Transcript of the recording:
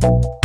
you